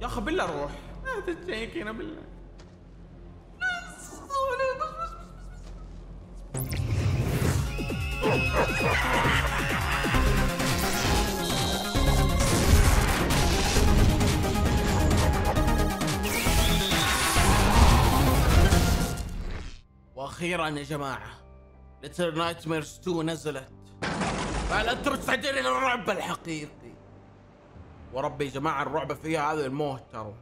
يا أخي بالله روح. لا تتشيك هنا بالله. وأخيرا يا جماعة Little Nightmares 2 نزلت. فهل أنتم مستعدين للرعب الحقيقي. وربي يا جماعة الرعب فيها هذا الموت ترى.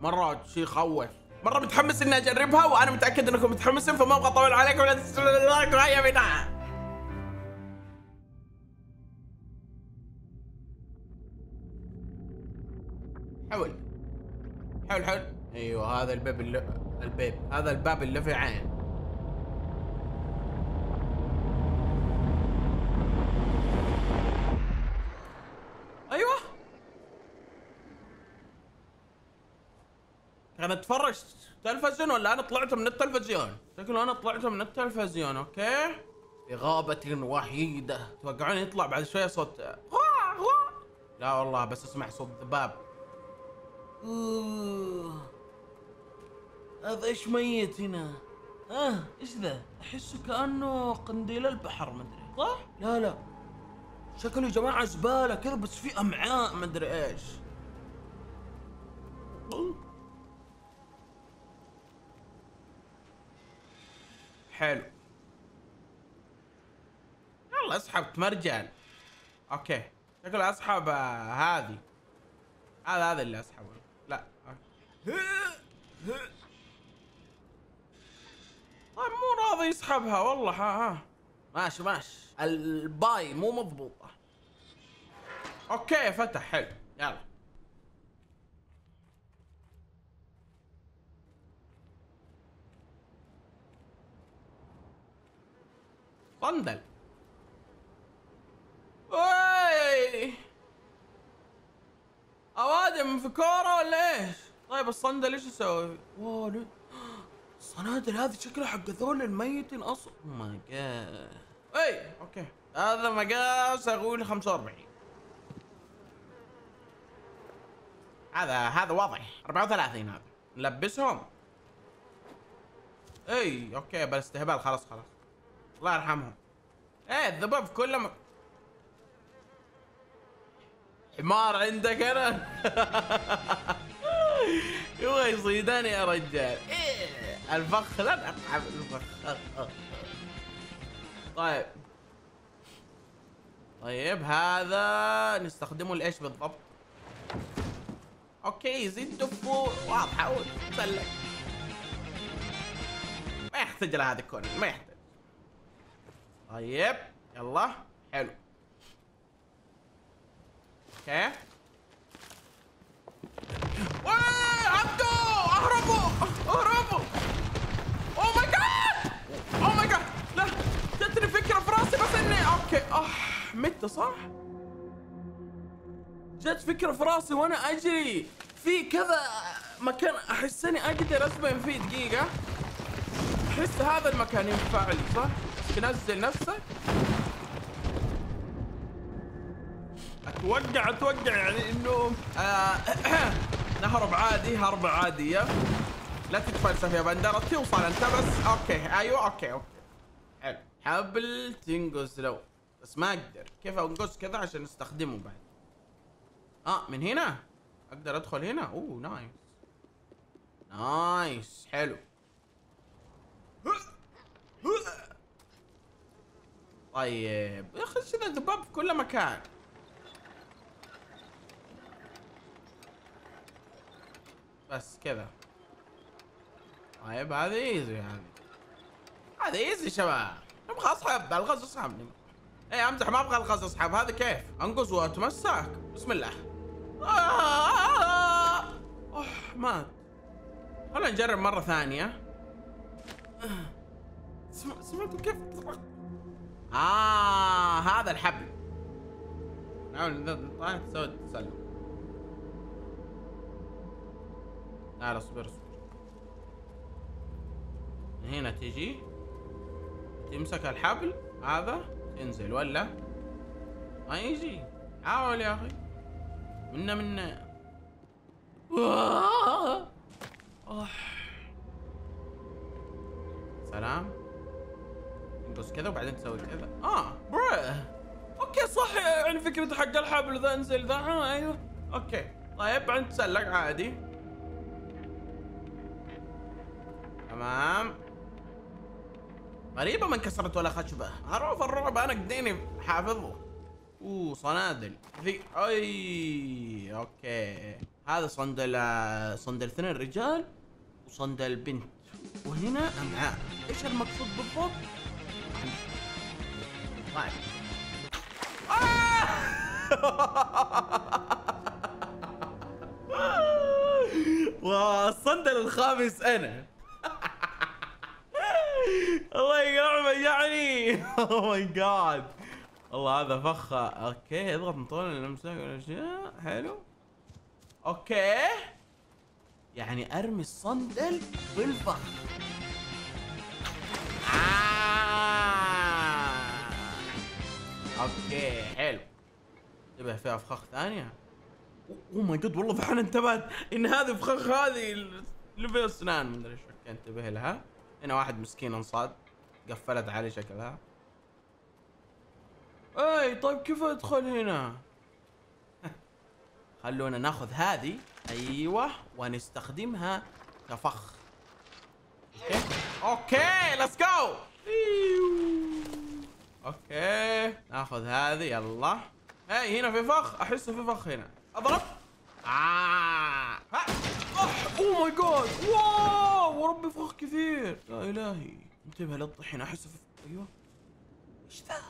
مرة شيء يخوف. مرة متحمس إني أجربها وأنا متأكد إنكم متحمسين فما أبغى أطول عليكم لا تنسوا اللايك وهيا بنا حول. حول حول. أيوه هذا الباب اللي الباب. هذا الباب اللي في عين أيوه أنا أتفرج تلفزيون ولا أنا طلعت من التلفزيون؟ شكله أنا طلعت من التلفزيون okay؟ في غابة وحيدة. توقعون يطلع بعد شوية صوت. لا والله بس اسمع صوت ذباب. هذا إيش ميت هنا؟ آه إيش ذا؟ احسه كأنه قنديل البحر مدري صح؟ لا لا. شكله يا جماعة زبالة كذا بس في أمعاء مدري إيش. حلو. يلا اسحب مرجان. أوكي. شكله اسحب آه، هذه. هذا هذا اللي اسحبه. لا. طيب مو راضي يسحبها. والله ها ها. ماشي ماشي. الباي مو مضبوطة أوكي فتح حلو. يلا. صندل أوي! أوادم في كورة ولا إيش؟ طيب الصندل إيش؟ واو ليه؟ الصنادل هذه شكلها حق ذول الميتين أصلا my God إي okay. هذا مقاس أقول 45 هذا هذا واضح. 34 هذا. نلبسهم إي okay بس استهبال. خلاص خلاص. الله يرحمهم. إيه الذباب كل م... حمار عندك أنا؟ يبغى يصيدني يا رجال. إيه الفخ لا نقع الفخ طيب. طيب هذا نستخدمه لإيش بالضبط؟ أوكي يزيد دفو. واضحة وتسلك ما يحتاج لهذا كله ما يحتاج. طيب يلا حلو. أوكي. عبدو اهربوا اهربوا. ماي جاد ماي جاد لا جتني فكرة في راسي بس اني أوكي. مت صح؟ جت فكرة في راسي وأنا أجري في كذا مكان أحس إني أقدر اسبن فيه دقيقة. أحس هذا المكان ينفع لي صح؟ تنزل نفسك؟ أتوقع أتوقع يعني إنه آه نهرب عادي هرب عادية لا تتفلسف يا بندر توصل أنت بس. okay أيوه okay okay. حلو. حبل تنقز لو. بس ما أقدر. كيف أنقز كذا عشان أستخدمه بعد؟ آه من هنا؟ أقدر أدخل هنا؟ أوه nice. nice حلو. طيب يا أخي كذا ذباب في كل مكان. بس كذا. طيب هذه ايزي هذه هذه ايزي شباب. أبغى اسحب الغاز اسحبني اي أمزح ما أبغى ألغاز اسحب هذا كيف؟ أنقز واتمسك بسم الله. آه! أوه مات خلينا نجرب مرة ثانية. سمع سمعتوا كيف آه هذا الحبل. نحاول طيب تسوي تسلم لا اصبر اصبر. هنا تجي تمسك الحبل هذا تنزل ولا؟ ما يجي. حاول يا أخي. منا منا. آه. آه. سلام. ندوس كذا وبعدين تسوي كذا. آه برا. okay صح. يعني فكرة حق الحبل ذا أنزل ذا. آه أيوه. okay. طيب بعدين تسلق عادي. تمام. غريبة ما انكسرت ولا خشبة. معروف الرعب أنا قديني حافظه. أوه صنادل. ذي أي okay. هذا صندل صندل اثنين رجال وصندل بنت. وهنا امعاء إيش المقصود بالضبط؟ والصندل الخامس أنا. الله يقرع يعني. oh my God والله هذا فخة okay اضغط مطول الامساك والاشياء حلو. okay. يعني أرمي الصندل بالفخ. okay حلو. انتبه فيها فخاخ ثانية؟ oh my God والله فعلا انتبهت إن هذه فخاخ هذه اللي فيها اسنان مدري إيش انتبه لها. هنا واحد مسكين انصاد قفلت عليه شكلها. إي طيب كيف أدخل هنا؟ خلونا ناخذ هذه. أيوه ونستخدمها كفخ. okay okay let's go okay ناخذ هذه يلا. هاي هنا في فخ احس في فخ هنا. أضرب. آه. ها. oh my God wow وربي فخ كثير. يا إلهي. انتبه لا تطيح هنا احس في أيوه. إيش ذا؟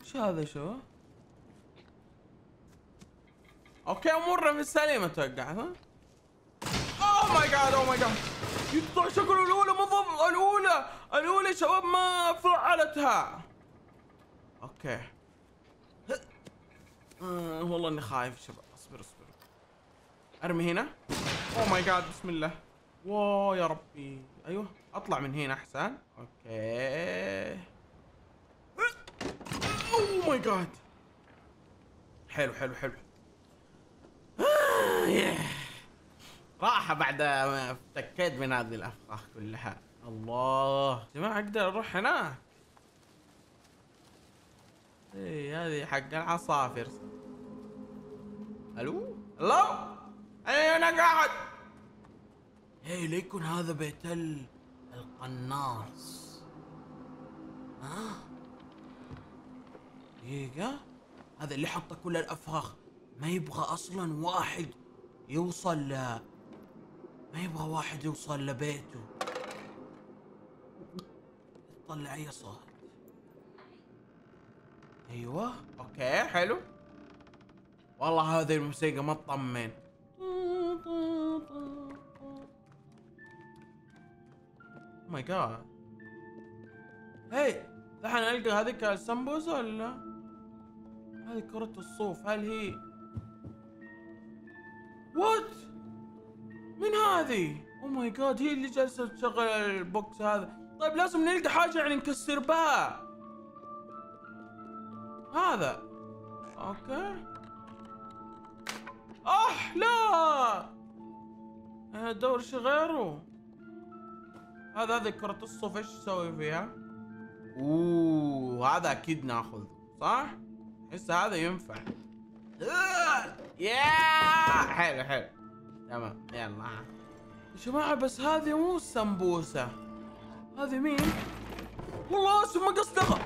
إيش هذا شو؟ okay أمورنا في السليم أتوقع ها؟ oh my God oh my God يطلع شكله الأولى مو ضبط الأولى. الأولى شباب ما فعلتها. okay. آه والله إني خايف شباب. اصبر اصبر. أرمي هنا. oh my God بسم الله. wow يا ربي. أيوه أطلع من هنا أحسن. okay. oh my God حلو حلو حلو. آه،. راحة بعد ما افتكيت من هذه الافخاخ كلها. الله. يا جماعة أقدر أروح هناك؟ إيه هذه حق العصافر ألو؟ ألو؟ إيه أنا قاعد. إيه ليكن هذا بيت ال- القناص. ها؟ دقيقة. هذا اللي حط كل الافخاخ ما يبغى أصلا واحد يوصل ما يبغى واحد يوصل لبيته. يطلع اي صوت أيوه. okay حلو. والله هذه الموسيقى ما تطمن. my God هي دحين ألقى هذيك السمبوسه ولا؟ هذه كرة الصوف هل هي؟ what من هذه؟ oh my God هي اللي جالسة تشغل ال box هذا. طيب لازم نلقى حاجة يعني نكسر بها. هذا. أوكي. اح لا! أنا ادور شي غيره هذا هذه كرة الصوف إيش تسوي فيها؟ أوه هذا أكيد ناخذه صح؟ احس هذا؟ ينفع. آه، يا حلو حلو. تمام يلا. يا جماعة بس هذه مو السمبوسة هذه مين؟ والله اسم مقصدقة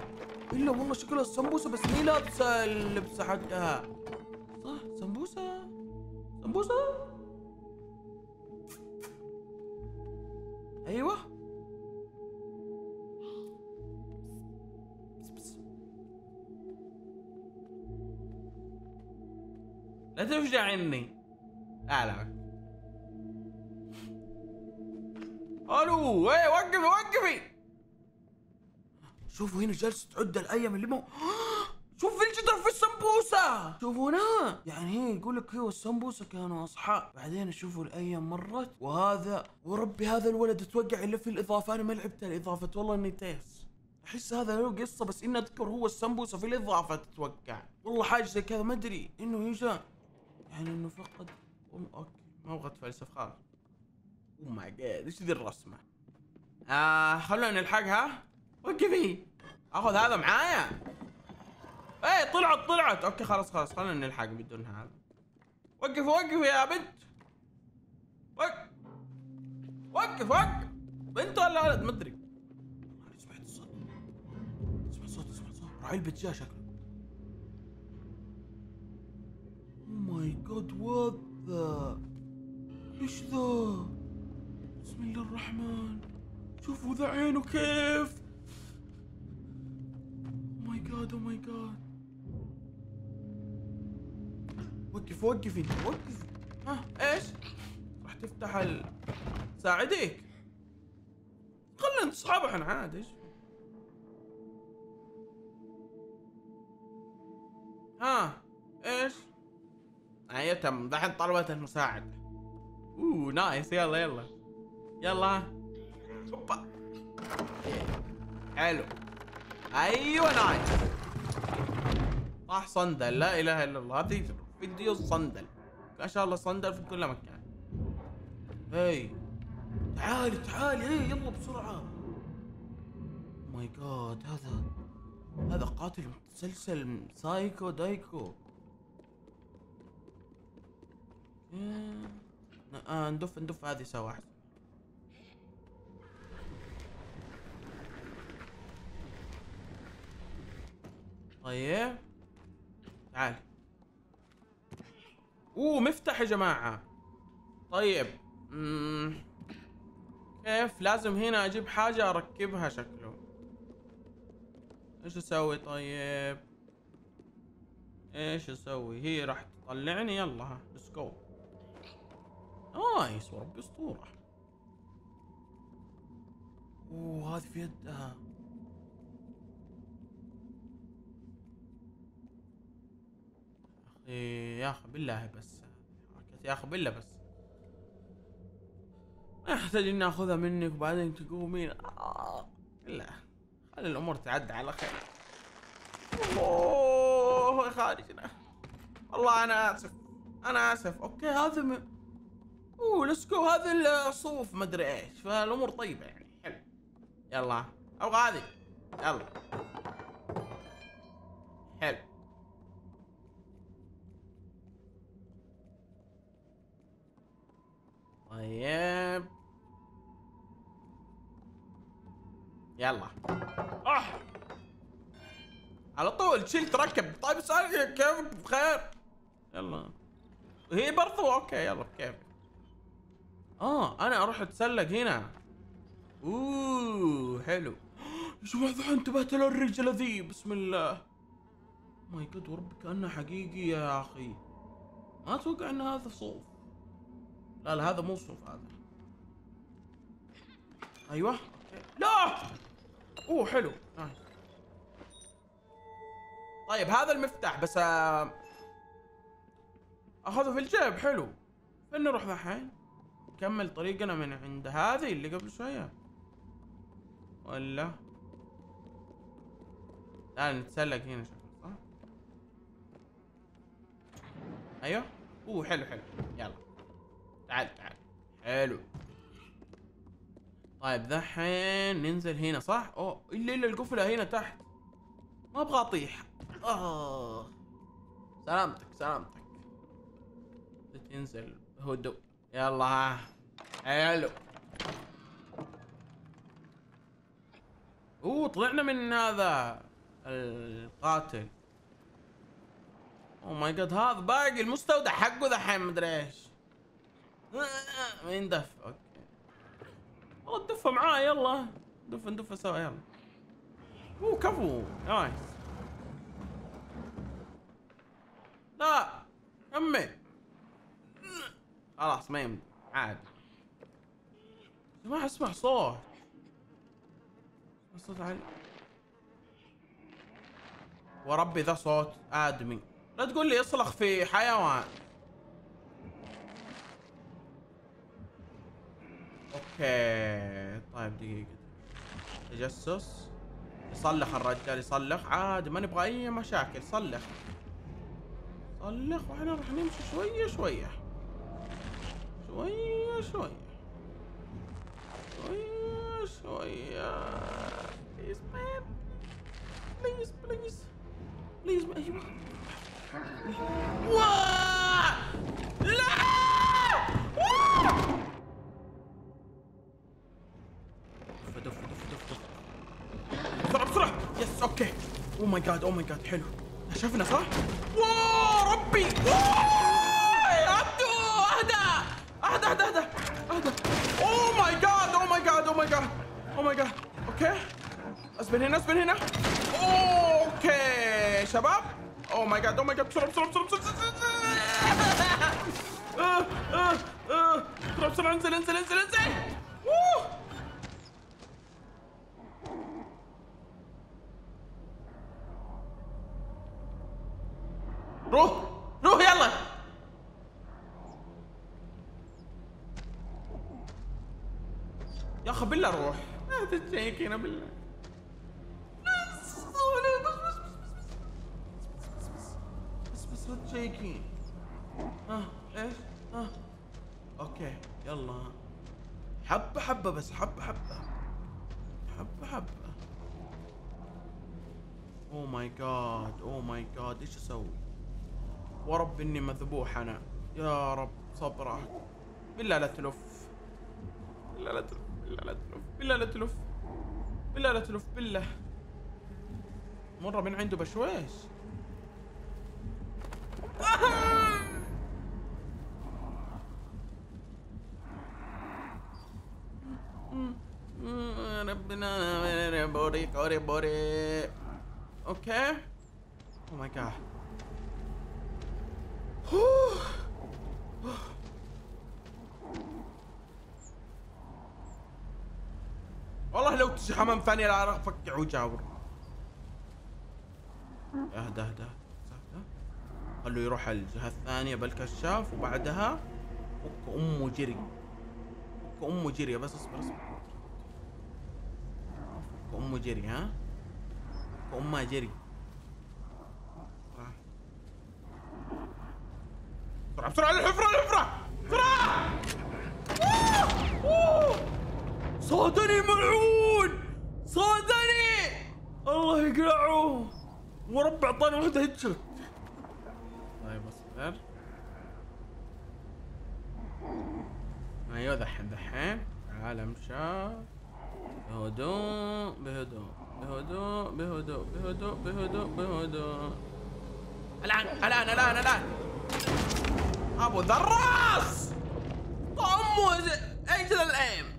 إلا والله شكلها السمبوسة بس مي لابسة اللبسة حقها. صح؟ سمبوسة؟ سمبوسة؟ أيوه. لا تفجع عني لا لا. ألو إيه وقفي وقفي. شوفوا هنا جالسه تعد الأيام اللي مو شوف في الجدر في السمبوسة. شوفوا هنا. يعني هي يقول لك هو السمبوسة كانوا أصحاب. بعدين شوفوا الأيام مرت وهذا وربي هذا الولد توقع اللي في الإضافة. أنا ما لعبت الإضافة والله إني تيس. أحس هذا له قصة بس إني أذكر هو السمبوسة في الإضافة تتوقع. والله حاجة زي كذا ما أدري إنه يجا يعني إنه فقد okay ما أبغى أتفلسف خلاص. oh my God إيش ذي الرسمة؟ آه خلونا نلحقها وقفي آخذ هذا معايا. إيه طلعت طلعت. okay خلاص خلاص خلونا نلحق بدون هذا. وقف وقف يا بنت. وقف وقف بنت ولا ولد؟ ما أدري. سمعت الصوت. سمعت صوت سمعت صوت راعي البيت جاء شكله. oh my God what the إيش ذا؟ الرحمن شوفوا ذا عينه كيف. my God oh my God وقف وقف انت وقف. ها إيش؟ راح تفتح ال ساعدك خلنا أصحاب إحنا عاد إيش؟ ها إيش؟ أيوه تم دحين طلبت المساعدة. أوه nice. يلا يلا. يلا. هوبا حلو. أيوه nice. صح صندل. لا إله إلا الله. هذه فيديو صندل. ما شاء الله صندل في كل مكان. هي. تعالي تعالي. هي يلا بسرعة. my God هذا هذا قاتل متسلسل سايكو دايكو. إيه. آه ندف ندف هذه سوا أحسن. طيب. تعال. أوه مفتاح يا جماعة. طيب. مم. كيف؟ لازم هنا أجيب حاجة أركبها شكله. إيش أسوي؟ طيب. إيش أسوي؟ هي راح تطلعني؟ يلا ها let's go nice وربي أسطورة. أوه هذه في يدها. يا أخي بالله بس. يا أخي بالله بس. ما يحتاج إني آخذها منك وبعدين تقومين. آه. لا خلي الأمور تعدي على خير. أوه خارجنا. والله أنا آسف. أنا آسف. أوكي هذا م... أوه let's go هذا الصوف مدري إيش. فالأمور طيبة يعني. حلو. يلا. أبغى هذه. يلا. حلو. طيب. يلا. آه. على طول شيل تركب طيب اسأل كيف؟ بخير. يلا. هي برضو؟ أوكي يلا بكيف آه أنا أروح أتسلق هنا. أوه حلو. يا جماعة ذا انتبهت للرجل ذي. بسم الله. my god وربي كأنه حقيقي يا أخي. ما أتوقع إن هذا صوف. لا لا هذا مو صوف هذا. أيوه. لا! أوه حلو. nice طيب هذا المفتاح بس آه، أخذه في الجيب حلو. فين نروح ذحين نكمل طريقنا من عند هذه اللي قبل شوية. ولا؟ لا نتسلق هنا شكله صح؟ أيوه. أوه حلو حلو. يلا. تعال تعال. حلو. طيب ذحين ننزل هنا صح؟ اوه إلا إلا القفلة هنا تحت. ما أبغى أطيح. آه. سلامتك سلامتك. تنزل. هدوء يلا ها. حلو. أوه طلعنا من هذا القاتل. oh my god هذا باقي المستودع حقه ذحين مدري إيش. مين دف؟ أوكي. والله دفه معاه يلا. دف ندف سوا يلا. أوه كفو. nice. لا كمل خلاص ما يمدي. عادي ما اسمع صوت. صوت عالي. وربي ذا صوت آدمي. لا تقول لي يصلخ في حيوان. أوكي طيب دقيقة. تجسس. يصلخ الرجال يصلخ عادي ما نبغى أي مشاكل. صلخ صلخ وإحنا راح نمشي شوية شوية. شوية شوية. شوية شوية. please man please please please أيوه oh my god oh my god حلو. شفنا صح؟ wow ربي. wow عبدو أهدى. أهدى أهدى أهدى. أهدى. my god oh my god oh my god oh my god أوكي أسبن هنا أسبن هنا. أوكي شباب. oh my god oh my god بسرعة بسرعة بسرعة بسرعة بسرعة. آه، آه، آه. بسرعة انزل انزل انزل انزل ووه. روح روح يلا أخي بالله روح لا تتـ check هنا بالله بس بس بس بس لا تشيكين ها إيش ها أوكي يلا حبة حبة بس حبة حبة حبة حبة oh my god oh my god إيش أسوي ورب اني مذبوح أنا يا رب صبرك بالله لا تلف بالله لا تلف بالله لا تلف بالله لا تلف بالله لا تلف بالله. مرة من عنده بشويش ربنا بوري كوري بوري. أوكي. أو ماي جاد والله لو تجي حمام ثاني لا راح افكع وجاور أهدى أهدى خلوا يروح الجهة الثانية بالكشاف وبعدها فك أمه جري. فك أمه جري بس اصبر اصبر. فك أمه جري ها؟ فك أمها جري. بسرعة بسرعة الحفرة الحفرة! بسرعة! صادني ملعون! صادني! الله يقلعه! ورب أعطاني واحدة هيدشوت طيب اصبر أيوه دحين دحين. تعال امشى بهدوء بهدوء بهدوء بهدوء بهدوء بهدوء بهدوء. الآن الآن الآن الآن. أبو ذراس امه أجل الايم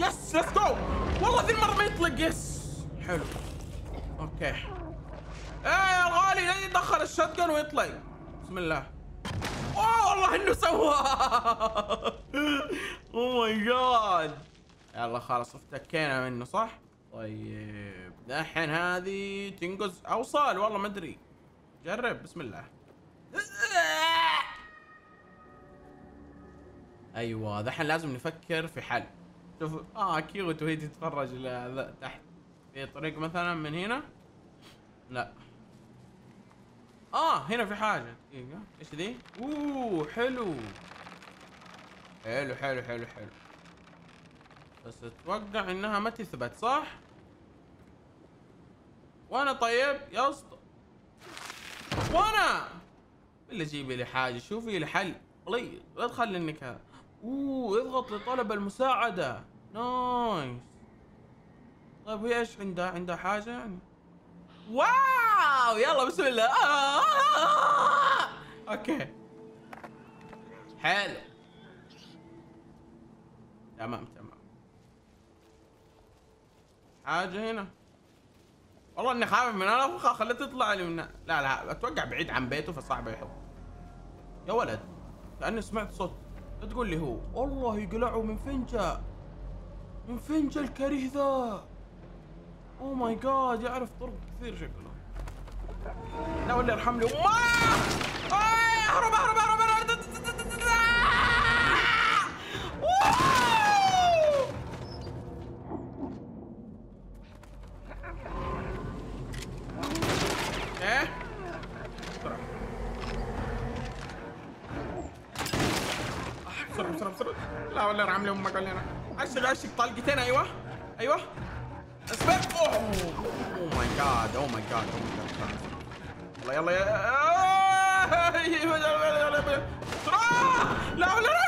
yes let's go والله ذي المرة ما يطلق yes! حلو. أوكي. إيه يا الغالي لا يدخل ال shotgun ويطلق بسم الله. أوه والله إنه سوى. oh my god يلا خلاص افتكينا منه صح؟ طيب. دحين هذه تنقز أوصال. والله ما أدري. جرب. بسم الله. أيوه دحين لازم نفكر في حل. شوف آه كيوت وهي تتفرج تحت. في طريق مثلا من هنا؟ لا. آه هنا في حاجة. دقيقة. إيش ذي؟ أوه حلو. حلو حلو حلو حلو. بس أتوقع إنها ما تثبت صح؟ وأنا طيب؟ يا أسطى. وأنا! الا جيبي لي حاجة. شوفي لي حل. please لا تخلي إنك هذا. أوه اضغط لطلب المساعدة. nice طيب هي إيش عندها؟ عندها حاجة يعني؟ wow! يلا بسم الله. آه. أوكي. حلو. تمام تمام. حاجة هنا؟ والله إني خايف من أنا خليه تطلع لي من لا لا أتوقع بعيد عن بيته فصعب يحط. يا ولد كاني سمعت صوت. تقول لي هو. والله يقلعوا من فين جاء من فين جاء الكريه ذا. my my god يعرف طرق كثير شكله. لا ولا يرحم لي عاملة أمك علينا أنا اشتغل طلقتين أيوه. أيوه. أسباب. أوه. أوه ماي جاد أوه ماي جاد يلا يلا يلا. لا لا لا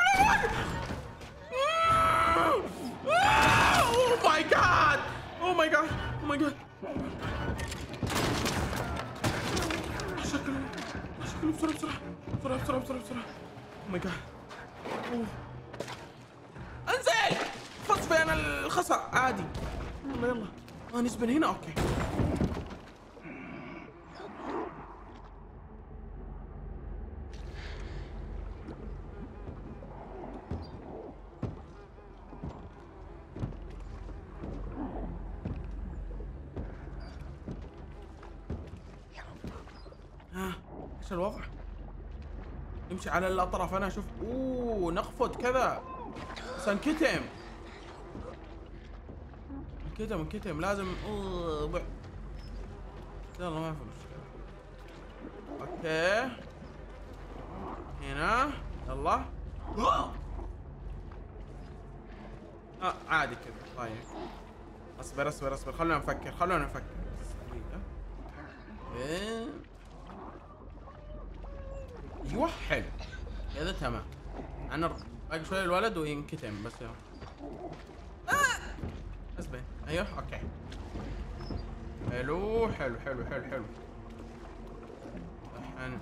Oh my god! Oh my god! Oh my god! شكله شكله بسرعة بسرعة بسرعة بسرعة بسرعة. بسرعة Oh my god! الخصر عادي. يلا يلا. آه نسبة هنا أوكي. ها إيش الوضع؟ نمشي على الأطراف. أنا أشوف. أوه نقفز كذا. سنكتم. انكتم انكتم لازم أوه. يلا ما في مشكلة. أوكي. هنا. يلا. أه عادي كذا. طيب. اصبر اصبر اصبر. خلونا نفكر خلونا نفكر. بس. إيه. أيوه حلو. كذا تمام. أنا باقي شوي الولد وينكتم بس يلا. آه! اصبر أيوه أوكي. حلو حلو حلو حلو حلو. الحين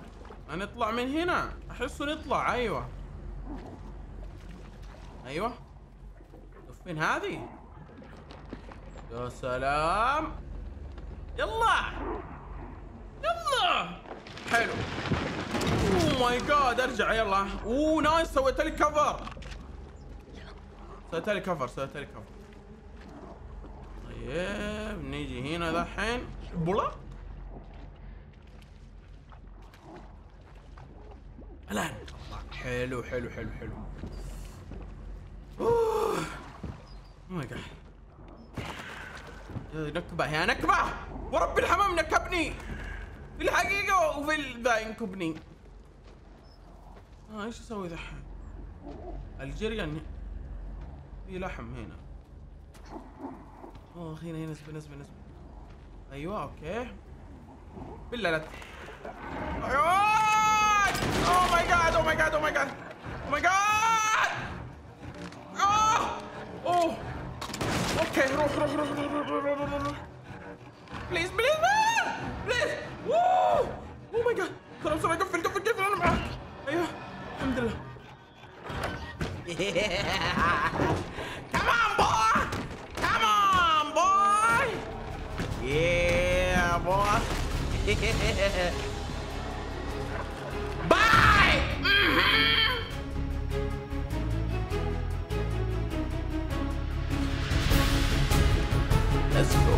هنطلع من هنا. احسه نطلع أيوه. أيوه. فين هذه. يا سلام. يلا. يلا. حلو. oh my god أرجع يلا. oh nice سويت لي cover سويت لي cover سويت لي cover طيب نيجي هنا دحين. بولا. الآن. حلو حلو حلو حلو. oh. my God نكبة يا نكبة. ورب الحمام نكبني. في الحقيقة وفي ذا ينكبني آه إيش أسوي دحين؟ الجريان. في لحم هنا. آه هنا هنا نسبة نسبة نسبة أيوه okay. بالله لا أيوه oh my God oh my God oh my God oh my God oh okay روح روح روح روح روح روح روح please please please oh oh my God خلاص بسرعة قفل قفل قفل أنا معاك. أيوه الحمد لله. Bye! Mhm. Let's go.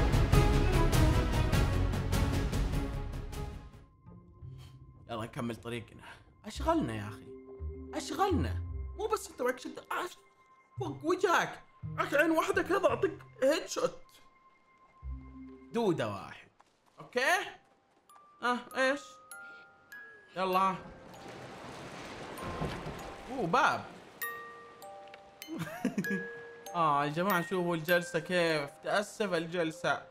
يلا نكمل طريقنا. أشغلنا يا أخي. أشغلنا. مو بس أنت معك شد فوق وجهك. معك عين واحدة كذا أعطيك هيد شوت دودة واحد. أوكي؟ آه إيش يلا اوه باب آه يا جماعة شوفوا الجلسه كيف تاسف الجلسه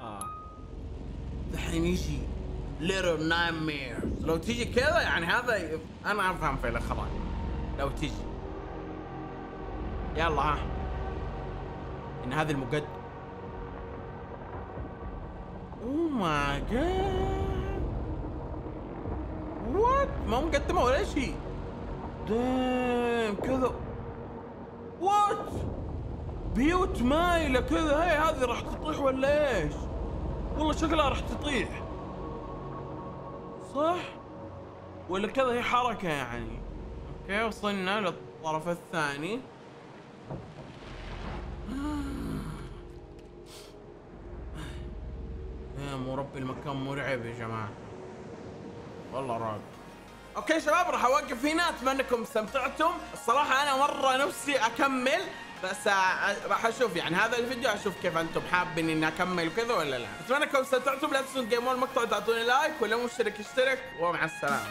آه الحين يجي little nightmares لو تيجي كذا يعني هذا أنا افهم في الاخراج لو تيجي يلا ها ان هذا المقدم oh my God what ما مقدمة ولا شيء. دام كذا. what بيوت مايلة كذا. هي هذه راح تطيح ولا إيش؟ والله شكلها راح تطيح. صح؟ ولا كذا هي حركة يعني. okay وصلنا للطرف الثاني. سلام ورب المكان مرعب يا جماعة. والله رعب. okay شباب راح أوقف هنا. أتمنى أنكم استمتعتم. الصراحة أنا مرة نفسي أكمل بس آه، راح أشوف يعني هذا الفيديو أشوف كيف أنتم حابين إني أكمل وكذا ولا لا. أتمنى أنكم استمتعتم. لا تنسون تقييم المقطع تعطوني like ولا مشترك اشترك ومع السلامة.